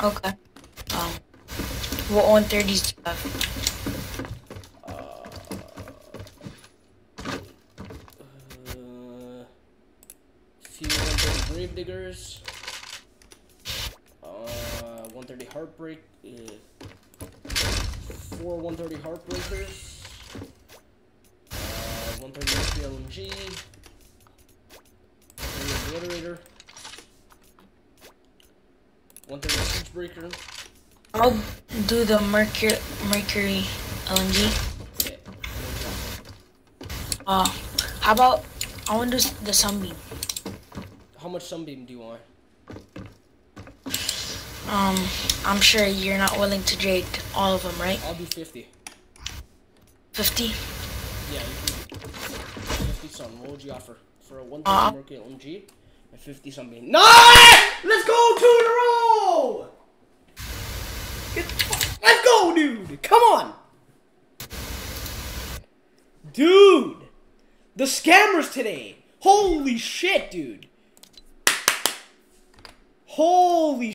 Okay. Um, 130s do you have? Uh, uh, few 130 grave diggers. Uh, 130 heartbreak. Uh, four 130 heartbreakers. Uh, 130 LMG. 130 obliterator. 130 siege breaker. I'll do the Mercury Mercury LMG. Yeah. Uh, how about I want to do the Sunbeam. How much sunbeam do you want? Um, I'm sure you're not willing to trade all of them, right? I'll do 50. 50. Yeah, you can 50 sun. What would you offer? For a 130 Uh, Mercury LMG and 50 sunbeam. No! Let's dude! Come on! Dude! The scammers today! Holy shit, dude! Holy